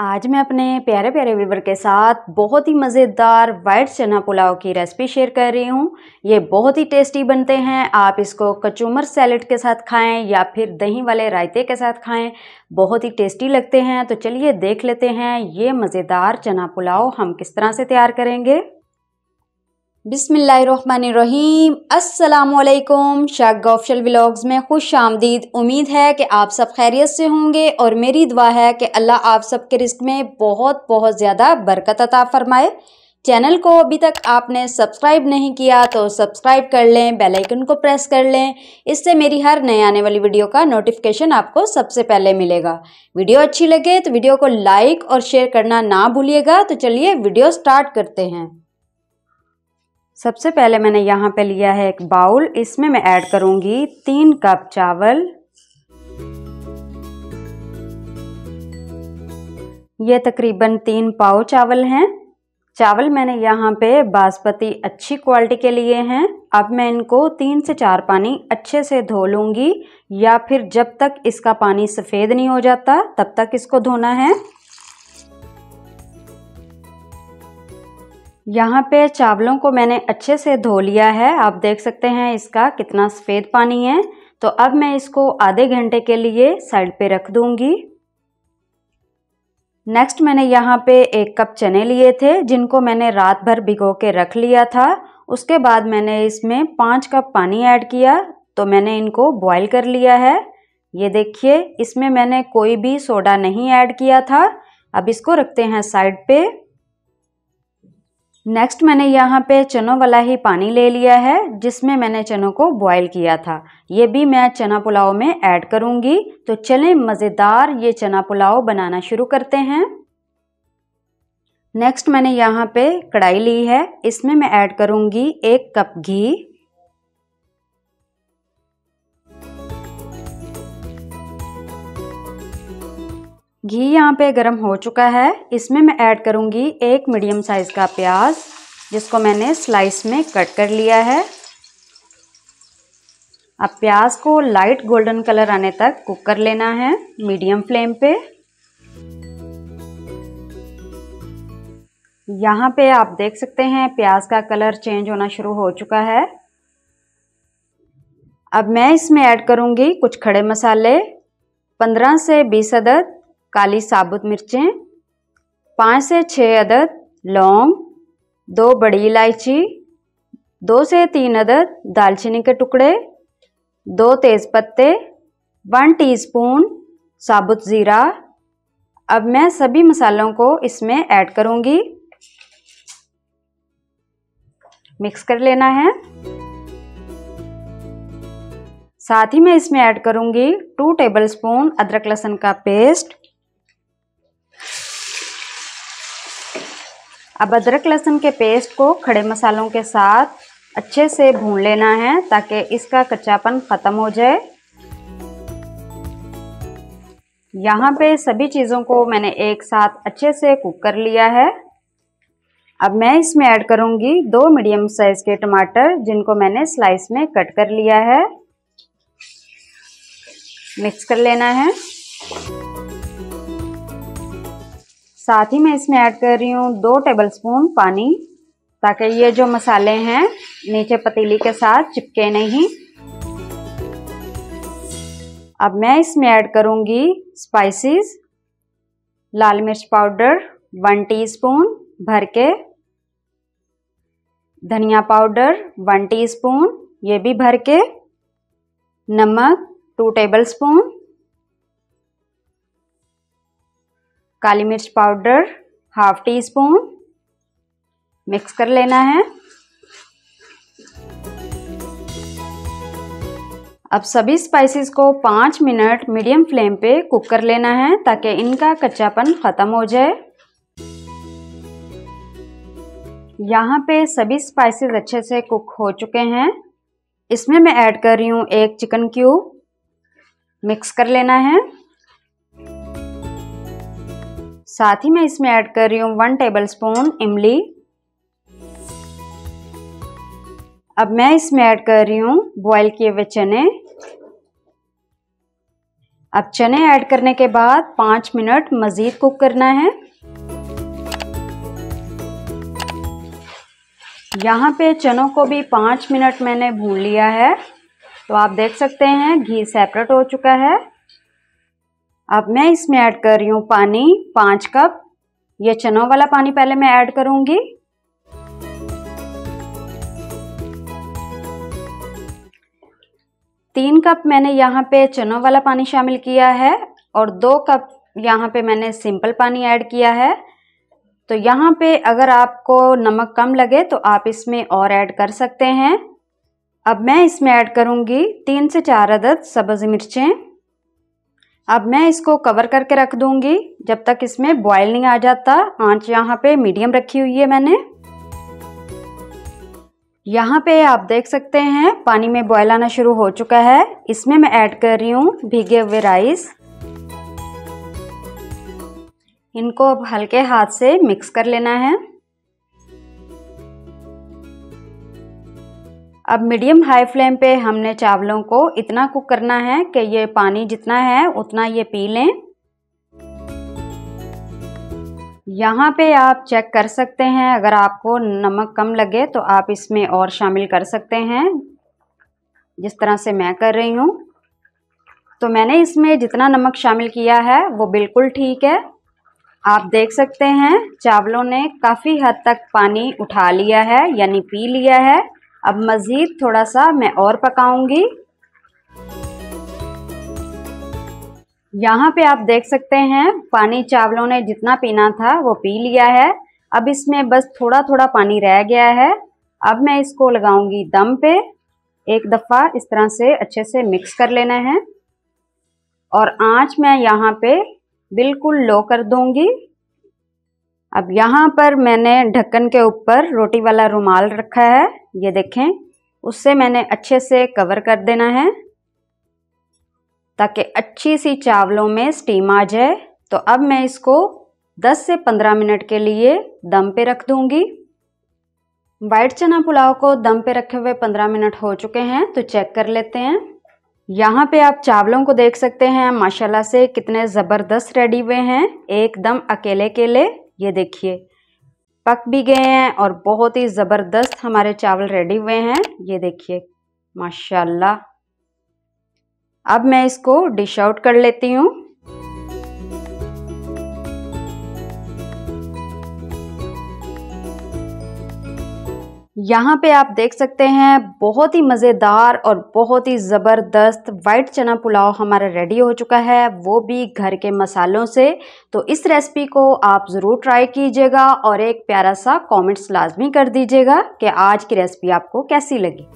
आज मैं अपने प्यारे प्यारे वीवर के साथ बहुत ही मज़ेदार वाइट चना पुलाव की रेसिपी शेयर कर रही हूँ। ये बहुत ही टेस्टी बनते हैं। आप इसको कचूमर सैलड के साथ खाएँ या फिर दही वाले रायते के साथ खाएँ। बहुत ही टेस्टी लगते हैं। तो चलिए देख लेते हैं ये मज़ेदार चना पुलाव हम किस तरह से तैयार करेंगे। बिसमीम असलकुम शाह ऑफिशियल व्लॉग्स में खुश आमदीद। उम्मीद है कि आप सब खैरियत से होंगे और मेरी दुआ है कि अल्लाह आप सबके रिस्क में बहुत बहुत ज़्यादा बरकत अता फरमाए। चैनल को अभी तक आपने सब्सक्राइब नहीं किया तो सब्सक्राइब कर लें, बेल आइकन को प्रेस कर लें। इससे मेरी हर नए आने वाली वीडियो का नोटिफिकेशन आपको सबसे पहले मिलेगा। वीडियो अच्छी लगे तो वीडियो को लाइक और शेयर करना ना भूलिएगा। तो चलिए वीडियो स्टार्ट करते हैं। सबसे पहले मैंने यहाँ पे लिया है एक बाउल। इसमें मैं ऐड करूँगी तीन कप चावल। ये तकरीबन तीन पाव चावल हैं। चावल मैंने यहाँ पे बासमती अच्छी क्वालिटी के लिए हैं। अब मैं इनको तीन से चार पानी अच्छे से धो लूँगी या फिर जब तक इसका पानी सफ़ेद नहीं हो जाता, तब तक इसको धोना है। यहाँ पे चावलों को मैंने अच्छे से धो लिया है। आप देख सकते हैं इसका कितना सफ़ेद पानी है। तो अब मैं इसको आधे घंटे के लिए साइड पे रख दूँगी। नेक्स्ट मैंने यहाँ पे एक कप चने लिए थे, जिनको मैंने रात भर भिगो के रख लिया था। उसके बाद मैंने इसमें पाँच कप पानी ऐड किया तो मैंने इनको बॉईल कर लिया है। ये देखिए, इसमें मैंने कोई भी सोडा नहीं ऐड किया था। अब इसको रखते हैं साइड पे। नेक्स्ट मैंने यहाँ पे चनों वाला ही पानी ले लिया है, जिसमें मैंने चनों को बॉईल किया था। ये भी मैं चना पुलाव में ऐड करूँगी। तो चलें, मज़ेदार ये चना पुलाव बनाना शुरू करते हैं। नेक्स्ट मैंने यहाँ पे कढ़ाई ली है। इसमें मैं ऐड करूँगी एक कप घी। घी यहाँ पे गर्म हो चुका है। इसमें मैं ऐड करूँगी एक मीडियम साइज़ का प्याज, जिसको मैंने स्लाइस में कट कर लिया है। अब प्याज को लाइट गोल्डन कलर आने तक कुक कर लेना है मीडियम फ्लेम पे। यहाँ पे आप देख सकते हैं प्याज का कलर चेंज होना शुरू हो चुका है। अब मैं इसमें ऐड करूँगी कुछ खड़े मसाले 15 से 20 अदद काली साबुत मिर्चें, पाँच से छः अदद लौंग, दो बड़ी इलायची, दो से तीन अदद दालचीनी के टुकड़े, दो तेज़पत्ते, वन टीस्पून साबुत ज़ीरा। अब मैं सभी मसालों को इसमें ऐड करूँगी। मिक्स कर लेना है। साथ ही मैं इसमें ऐड करूँगी टू टेबलस्पून अदरक लहसुन का पेस्ट अब अदरक लहसुन के पेस्ट को खड़े मसालों के साथ अच्छे से भून लेना है ताकि इसका कच्चापन ख़त्म हो जाए। यहाँ पे सभी चीज़ों को मैंने एक साथ अच्छे से कुक कर लिया है। अब मैं इसमें ऐड करूँगी दो मीडियम साइज़ के टमाटर, जिनको मैंने स्लाइस में कट कर लिया है। मिक्स कर लेना है। साथ ही मैं इसमें ऐड कर रही हूँ दो टेबलस्पून पानी, ताकि ये जो मसाले हैं, नीचे पतीली के साथ चिपके नहीं। अब मैं इसमें ऐड करूँगी स्पाइसेस लाल मिर्च पाउडर वन टीस्पून भर के, धनिया पाउडर वन टीस्पून ये भी भर के, नमक टू टेबलस्पून काली मिर्च powder half teaspoon mix कर लेना है। अब सभी स्पाइसेस को पाँच मिनट मीडियम फ्लेम पे कुक कर लेना है ताकि इनका कच्चापन ख़त्म हो जाए। यहाँ पे सभी स्पाइसेस अच्छे से कुक हो चुके हैं। इसमें मैं ऐड कर रही हूँ एक चिकन क्यूब मिक्स कर लेना है। साथ ही मैं इसमें ऐड कर रही हूँ वन टेबल स्पून इमली। अब मैं इसमें ऐड कर रही हूँ बॉयल किए हुए चने। अब चने ऐड करने के बाद पाँच मिनट मज़ीद कुक करना है। यहाँ पे चनों को भी पाँच मिनट मैंने भून लिया है। तो आप देख सकते हैं, घी सेपरेट हो चुका है। अब मैं इसमें ऐड कर रही हूँ पानी, पाँच कप। ये चनों वाला पानी पहले मैं ऐड करूँगी। तीन कप मैंने यहाँ पे चनों वाला पानी शामिल किया है और दो कप यहाँ पे मैंने सिंपल पानी ऐड किया है। तो यहाँ पे अगर आपको नमक कम लगे तो आप इसमें और ऐड कर सकते हैं। अब मैं इसमें ऐड करूँगी तीन से चार अदद सब्ज़ मिर्चें। अब मैं इसको कवर करके रख दूँगी। जब तक इसमें बॉयल नहीं आ जाता, आँच यहाँ पे मीडियम रखी हुई है मैंने। यहाँ पे आप देख सकते हैं, पानी में बॉयल आना शुरू हो चुका है। इसमें मैं ऐड कर रही हूँ भीगे हुए राइस इनको अब हल्के हाथ से मिक्स कर लेना है। अब मीडियम हाई फ्लेम पे हमने चावलों को इतना कुक करना है कि ये पानी जितना है, उतना ये पी लें। यहाँ पे आप चेक कर सकते हैं, अगर आपको नमक कम लगे तो आप इसमें और शामिल कर सकते हैं। जिस तरह से मैं कर रही हूँ। तो मैंने इसमें जितना नमक शामिल किया है, वो बिल्कुल ठीक है। आप देख सकते हैं, चावलों ने काफ़ी हद तक पानी उठा लिया है, यानी पी लिया है। अब मज़ीद थोड़ा सा मैं और पकाऊँगी। यहाँ पे आप देख सकते हैं, पानी चावलों ने जितना पीना था वो पी लिया है। अब इसमें बस थोड़ा थोड़ा पानी रह गया है। अब मैं इसको लगाऊँगी दम पे। एक दफ़ा इस तरह से अच्छे से मिक्स कर लेना है। और आँच मैं यहाँ पे बिल्कुल लो कर दूँगी। अब यहाँ पर मैंने ढक्कन के ऊपर रोटी वाला रुमाल रखा है। ये देखें, उससे मैंने अच्छे से कवर कर देना है, ताकि अच्छी सी चावलों में स्टीम आ जाए। तो अब मैं इसको 10 से 15 मिनट के लिए दम पे रख दूँगी। वाइट चना पुलाव को दम पे रखे हुए 15 मिनट हो चुके हैं तो चेक कर लेते हैं। यहाँ पे आप चावलों को देख सकते हैं, माशाल्लाह से कितने ज़बरदस्त रेडी हुए हैं, एकदम अकेले अकेले ये देखिए पक भी गए हैं और बहुत ही ज़बरदस्त हमारे चावल रेडी हुए हैं। ये देखिए, माशाल्लाह। अब मैं इसको डिश आउट कर लेती हूँ। यहाँ पे आप देख सकते हैं, बहुत ही मज़ेदार और बहुत ही ज़बरदस्त वाइट चना पुलाव हमारा रेडी हो चुका है। वो भी घर के मसालों से। तो इस रेसिपी को आप ज़रूर ट्राई कीजिएगा और एक प्यारा सा कमेंट्स लाजमी कर दीजिएगा कि आज की रेसिपी आपको कैसी लगी।